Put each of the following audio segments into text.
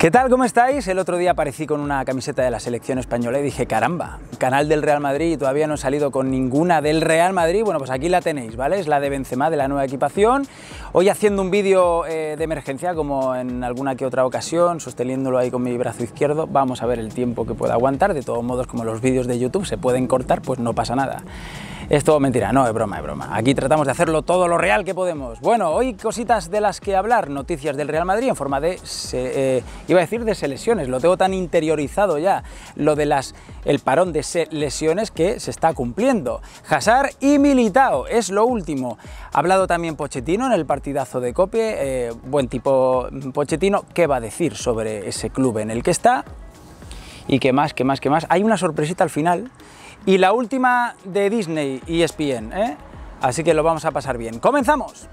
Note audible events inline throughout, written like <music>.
¿Qué tal? ¿Cómo estáis? El otro día aparecí con una camiseta de la selección española y dije, caramba, canal del Real Madrid y todavía no he salido con ninguna del Real Madrid. Bueno, pues aquí la tenéis, ¿vale? Es la de Benzema, de la nueva equipación. Hoy haciendo un vídeo eh, de emergencia, como en alguna que otra ocasión, sosteniéndolo ahí con mi brazo izquierdo. Vamos a ver el tiempo que pueda aguantar. De todos modos, como los vídeos de YouTube se pueden cortar, pues no pasa nada. Es todo mentira, no, es broma, es broma. Aquí tratamos de hacerlo todo lo real que podemos. Bueno, hoy cositas de las que hablar, noticias del Real Madrid en forma de, eh, iba a decir de lesiones, lo tengo tan interiorizado ya, lo de las, el parón de lesiones que se está cumpliendo. Hazard y Militao, es lo último. Ha hablado también Pochettino en el partidazo de Copie, eh, buen tipo Pochettino, ¿qué va a decir sobre ese club en el que está? Y qué más, qué más, qué más. Hay una sorpresita al final y la última de Disney y ESPN, ¿eh? así que lo vamos a pasar bien. ¡Comenzamos!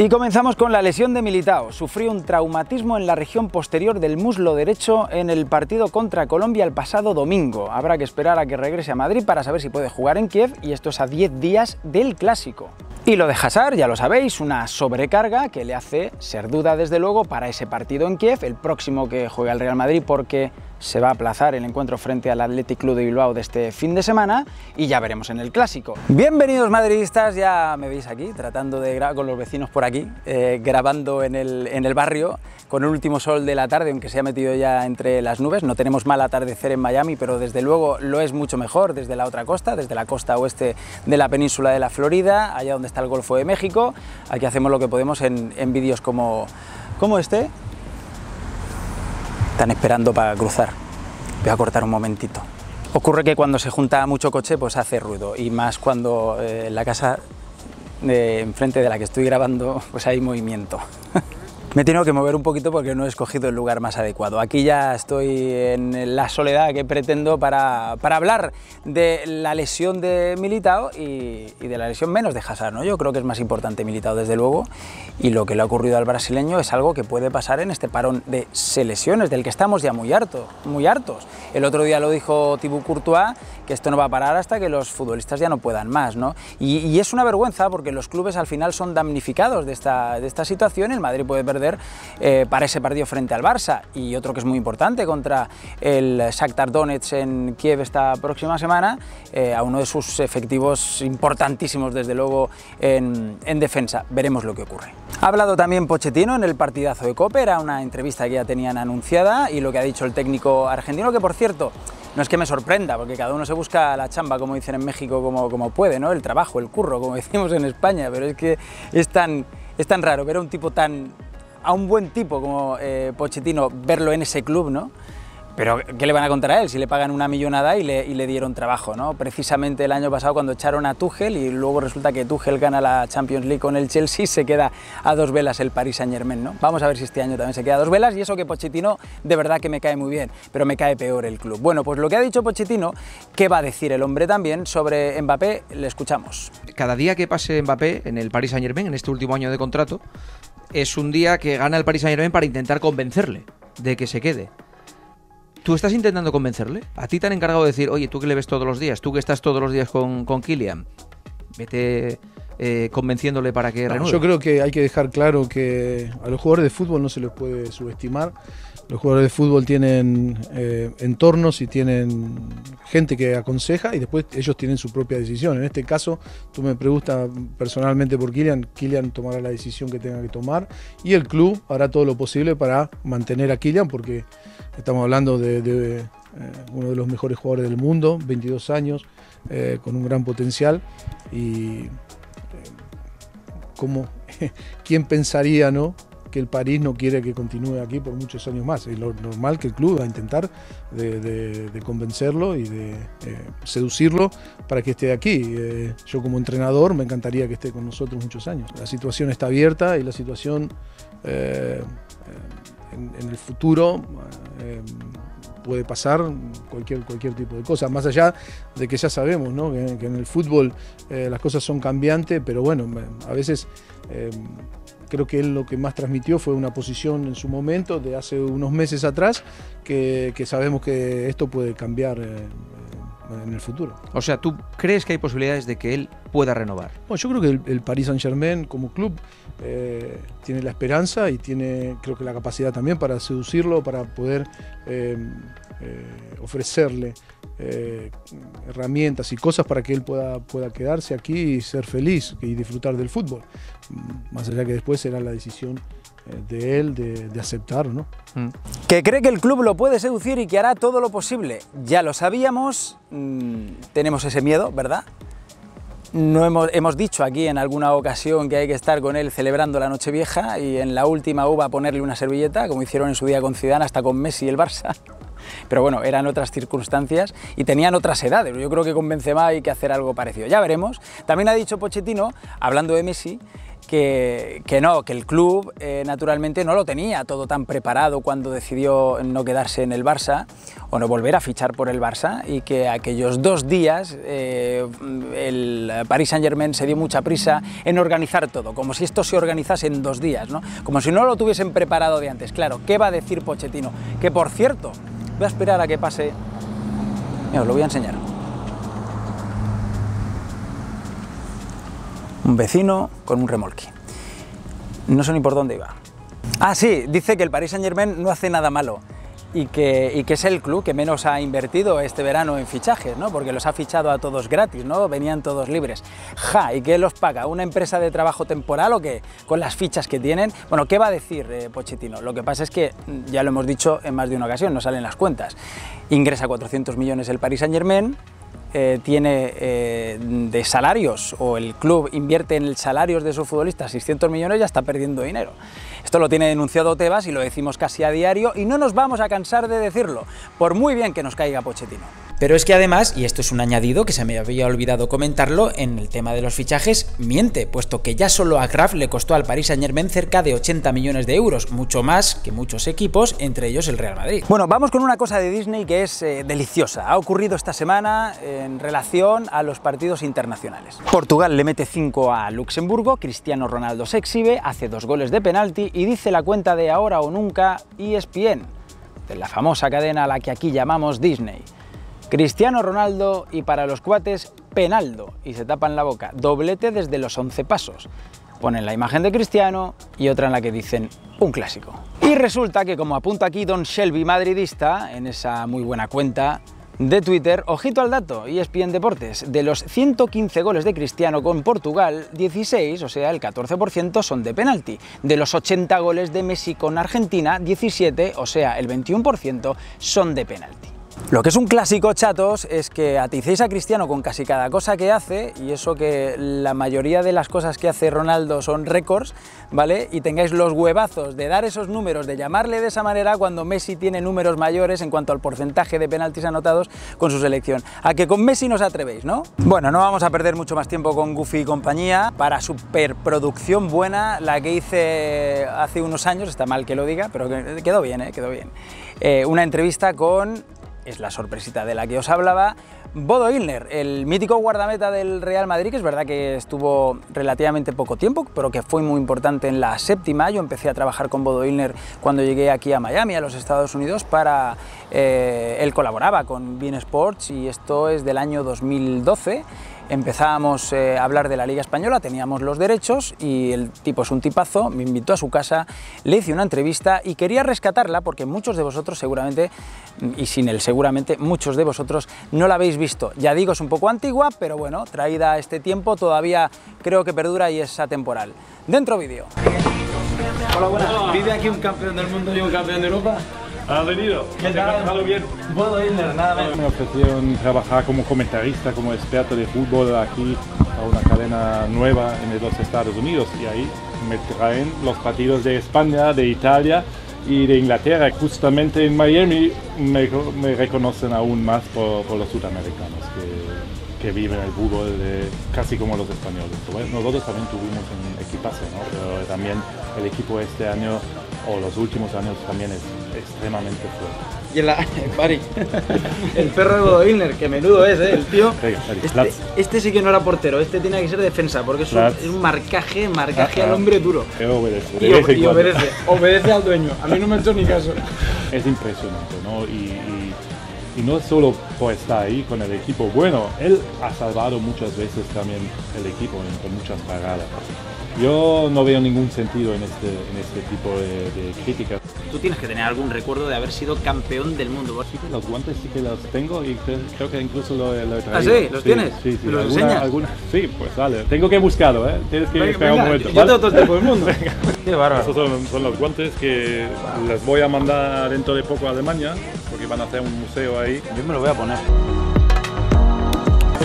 Y comenzamos con la lesión de Militao. Sufrió un traumatismo en la región posterior del muslo derecho en el partido contra Colombia el pasado domingo. Habrá que esperar a que regrese a Madrid para saber si puede jugar en Kiev y esto es a 10 días del clásico. Y lo de Hazard, ya lo sabéis, una sobrecarga que le hace ser duda desde luego para ese partido en Kiev, el próximo que juega el Real Madrid porque se va a aplazar el encuentro frente al Athletic Club de Bilbao de este fin de semana y ya veremos en el clásico. Bienvenidos madridistas, ya me veis aquí tratando de grabar con los vecinos por aquí, eh, grabando en el, en el barrio con el último sol de la tarde, aunque se ha metido ya entre las nubes. No tenemos mal atardecer en Miami, pero desde luego lo es mucho mejor desde la otra costa, desde la costa oeste de la península de la Florida, allá donde está el Golfo de México. Aquí hacemos lo que podemos en, en vídeos como, como este, están esperando para cruzar. Voy a cortar un momentito. Ocurre que cuando se junta mucho coche pues hace ruido y más cuando eh, la casa de enfrente de la que estoy grabando pues hay movimiento. <laughs> Me he tenido que mover un poquito porque no he escogido el lugar más adecuado. Aquí ya estoy en la soledad que pretendo para, para hablar de la lesión de Militao y, y, de la lesión menos de Hazard. ¿no? Yo creo que es más importante Militao desde luego y lo que le ha ocurrido al brasileño es algo que puede pasar en este parón de selecciones del que estamos ya muy, harto, muy hartos. El otro día lo dijo Thibaut Courtois que esto no va a parar hasta que los futbolistas ya no puedan más. ¿no? Y, y es una vergüenza porque los clubes al final son damnificados de esta, de esta situación. El Madrid puede perder eh, para ese partido frente al Barça y otro que es muy importante contra el Shakhtar Donetsk en Kiev esta próxima semana, eh, a uno de sus efectivos importantísimos desde luego en, en, defensa. Veremos lo que ocurre. Ha hablado también Pochettino en el partidazo de Copa, era una entrevista que ya tenían anunciada y lo que ha dicho el técnico argentino, que por cierto, no es que me sorprenda, porque cada uno se busca la chamba, como dicen en México, como, como puede, ¿no? El trabajo, el curro, como <laughs> decimos en España, pero es que es tan, es tan raro ver a un tipo tan, a un buen tipo como eh, Pochettino verlo en ese club, ¿no? Pero ¿qué le van a contar a él si le pagan una millonada y le, y le, dieron trabajo? ¿no? Precisamente el año pasado cuando echaron a Tuchel y luego resulta que Tuchel gana la Champions League con el Chelsea, se queda a dos velas el Paris Saint Germain. ¿no? Vamos a ver si este año también se queda a dos velas y eso que Pochettino de verdad que me cae muy bien, pero me cae peor el club. Bueno, pues lo que ha dicho Pochettino, ¿qué va a decir el hombre también sobre Mbappé? Le escuchamos. Cada día que pase Mbappé en el Paris Saint Germain, en este último año de contrato, es un día que gana el Paris Saint Germain para intentar convencerle de que se quede. ¿Tú estás intentando convencerle? ¿A ti te han encargado de decir, oye, tú que le ves todos los días, tú que estás todos los días con, con Kylian, vete eh, convenciéndole para que no, renueve? Yo creo que hay que dejar claro que a los jugadores de fútbol no se les puede subestimar. Los jugadores de fútbol tienen eh, entornos y tienen gente que aconseja y después ellos tienen su propia decisión. En este caso, tú me preguntas personalmente por Kylian, Kylian tomará la decisión que tenga que tomar y el club hará todo lo posible para mantener a Kylian porque estamos hablando de, de eh, uno de los mejores jugadores del mundo, 22 años, eh, con un gran potencial y como <laughs> quién pensaría, ¿no? que el París no quiere que continúe aquí por muchos años más. Es lo normal que el club va a intentar de, convencerlo y de eh, seducirlo para que esté aquí. Eh, yo como entrenador me encantaría que esté con nosotros muchos años. La situación está abierta y la situación eh, en, en, el futuro puede pasar cualquier, cualquier tipo de cosa, más allá de que ya sabemos ¿no? que, en el fútbol eh, las cosas son cambiantes, pero bueno, a veces eh, creo que él lo que más transmitió fue una posición en su momento de hace unos meses atrás, que, sabemos que esto puede cambiar. Eh, en el futuro. O sea, ¿tú crees que hay posibilidades de que él pueda renovar? Bueno, yo creo que el, Paris Saint Germain como club tiene la esperanza y tiene creo que la capacidad también para seducirlo, para poder eh, ofrecerle eh, herramientas y cosas para que él pueda, pueda quedarse aquí y ser feliz y disfrutar del fútbol. Mm, más allá que después será la decisión eh, de él de, aceptar o no. Mm. Que cree que el club lo puede seducir y que hará todo lo posible. Ya lo sabíamos, mm, tenemos ese miedo, ¿verdad? No hemos, hemos, dicho aquí en alguna ocasión que hay que estar con él celebrando la Nochevieja y en la última uva ponerle una servilleta, como hicieron en su día con Zidane, hasta con Messi y el Barça. <laughs> Pero bueno, eran otras circunstancias y tenían otras edades. Yo creo que con Benzema hay que hacer algo parecido. Ya veremos. También ha dicho Pochettino, hablando de Messi, que, no, que el club eh, naturalmente no lo tenía todo tan preparado cuando decidió no quedarse en el Barça o no volver a fichar por el Barça y que aquellos dos días eh, el Paris Saint Germain se dio mucha prisa en organizar todo, como si esto se organizase en dos días, ¿no? como si no lo tuviesen preparado de antes. Claro, ¿qué va a decir Pochettino? Que por cierto, Voy a esperar a que pase. Mira, os lo voy a enseñar. Un vecino con un remolque. No sé ni por dónde iba. Ah, sí, dice que el Paris Saint Germain no hace nada malo y que, es el club que menos ha invertido este verano en fichajes, ¿no? porque los ha fichado a todos gratis, ¿no? venían todos libres. Ja, ¿y qué los paga? ¿Una empresa de trabajo temporal o qué? Con las fichas que tienen. Bueno, ¿qué va a decir eh, Pochettino? Lo que pasa es que, ya lo hemos dicho en más de una ocasión, no salen las cuentas. Ingresa 400 millones el Paris Saint Germain, eh, tiene eh, de salarios o el club invierte en el salarios de sus futbolistas 600 millones, ya está perdiendo dinero. Esto lo tiene denunciado Tebas y lo decimos casi a diario y no nos vamos a cansar de decirlo, por muy bien que nos caiga Pochettino. Pero es que además, y esto es un añadido que se me había olvidado comentarlo, en el tema de los fichajes, miente, puesto que ya solo a Graf le costó al Paris Saint Germain cerca de 80 millones de euros, mucho más que muchos equipos, entre ellos el Real Madrid. Bueno, vamos con una cosa de Disney que es eh, deliciosa. Ha ocurrido esta semana en relación a los partidos internacionales. Portugal le mete 5 a Luxemburgo, Cristiano Ronaldo se exhibe, hace dos goles de penalti y dice la cuenta de ahora o nunca ESPN, de la famosa cadena a la que aquí llamamos Disney. Cristiano Ronaldo y para los cuates Penaldo y se tapan la boca. Doblete desde los 11 pasos. Ponen la imagen de Cristiano y otra en la que dicen un clásico. Y resulta que como apunta aquí Don Shelby madridista, en esa muy buena cuenta de Twitter, ojito al dato, y ESPN Deportes, de los 115 goles de Cristiano con Portugal, 16, o sea el 14% son de penalti. De los 80 goles de Messi con Argentina, 17, o sea el 21% son de penalti. Lo que es un clásico, chatos, es que aticéis a Cristiano con casi cada cosa que hace, y eso que la mayoría de las cosas que hace Ronaldo son récords, ¿vale? Y tengáis los huevazos de dar esos números, de llamarle de esa manera cuando Messi tiene números mayores en cuanto al porcentaje de penaltis anotados con su selección. A que con Messi no os atrevéis, ¿no? Bueno, no vamos a perder mucho más tiempo con Goofy y compañía. Para superproducción buena, la que hice hace unos años, está mal que lo diga, pero quedó bien, ¿eh? Quedó bien. Eh, una entrevista con es la sorpresita de la que os hablaba. Bodo Ilner, el mítico guardameta del Real Madrid, que es verdad que estuvo relativamente poco tiempo, pero que fue muy importante en la séptima. Yo empecé a trabajar con Bodo Ilner cuando llegué aquí a Miami, a los Estados Unidos, para... Eh, él colaboraba con Bean Sports y esto es del año 2012 empezábamos eh, a hablar de la Liga Española, teníamos los derechos y el tipo es un tipazo, me invitó a su casa, le hice una entrevista y quería rescatarla porque muchos de vosotros seguramente, y sin él seguramente, muchos de vosotros no la habéis visto. Ya digo, es un poco antigua, pero bueno, traída a este tiempo todavía creo que perdura y es atemporal. Dentro vídeo. Hola, buenas. ¿Vive aquí un campeón del mundo y un campeón de Europa? ¿Ha venido? ¿Qué tal? bien? Puedo ir, nada más. Me ofrecieron trabajar como comentarista, como experto de fútbol aquí a una cadena nueva en los Estados Unidos y ahí me traen los partidos de España, de Italia y de Inglaterra. Justamente en Miami me, me reconocen aún más por, por los sudamericanos que, que, viven el fútbol de, casi como los españoles. Nosotros también tuvimos un equipazo, ¿no? pero también el equipo este año o los últimos años también es extremadamente fuerte. Y en la. <laughs> Pari. El perro de Bodo Illner, que menudo es, ¿eh? El tío. Este, este sí que no era portero, este tiene que ser defensa, porque es un, Platz. es un marcaje, marcaje Ah, al ah. hombre duro. Que obedece, Y, y obedece, obedece al dueño. A mí no me ha hecho ni caso. <laughs> es impresionante, ¿no? Y, y- y no solo por estar ahí con el equipo, bueno, él ha salvado muchas veces también el equipo con muchas paradas. Yo no veo ningún sentido en este, en este tipo de, de críticas. Tú tienes que tener algún recuerdo de haber sido campeón del mundo. Sí que los guantes sí que los tengo y cre- creo que incluso lo, lo he traído. ¿Ah, sí? ¿Los tienes? Sí, sí. ¿Me los alguna- enseñas? alguna- sí, pues vale. Tengo que buscarlo, ¿eh? Tienes que Venga, esperar venga, un momento. yo ¿vale? tengo todo el tiempo del mundo. <laughs> Qué bárbaro. Estos son, son los guantes que les voy a mandar dentro de poco a Alemania porque van a hacer un museo ahí. Yo me lo voy a poner.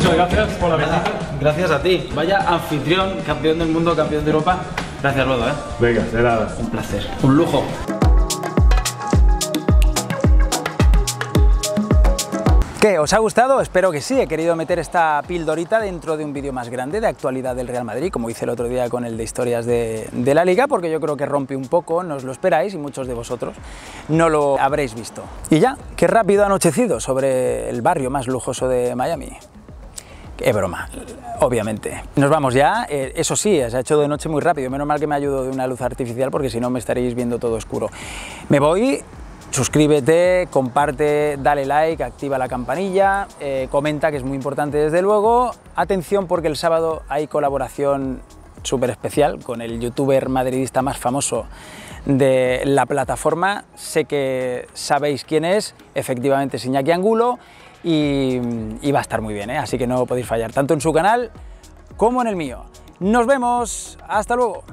Muchas gracias por la visita. Gracias a ti. Vaya anfitrión, campeón del mundo, campeón de Europa. Gracias, Rodo, ¿eh? Venga, de nada. Un placer. Un lujo. ¿Qué? ¿Os ha gustado? Espero que sí. He querido meter esta pildorita dentro de un vídeo más grande de actualidad del Real Madrid, como hice el otro día con el de historias de, de la Liga, porque yo creo que rompe un poco, no os lo esperáis y muchos de vosotros no lo habréis visto. Y ya, qué rápido ha anochecido sobre el barrio más lujoso de Miami. Es broma, obviamente. Nos vamos ya. Eh, eso sí, se ha hecho de noche muy rápido. Menos mal que me ayudo de una luz artificial porque si no me estaréis viendo todo oscuro. Me voy. Suscríbete, comparte, dale like, activa la campanilla, eh, comenta que es muy importante desde luego. Atención porque el sábado hay colaboración súper especial con el youtuber madridista más famoso de la plataforma. Sé que sabéis quién es, efectivamente es Iñaki Angulo y, va a estar muy bien, ¿eh? así que no podéis fallar, tanto en su canal como en el mío. Nos vemos, hasta luego.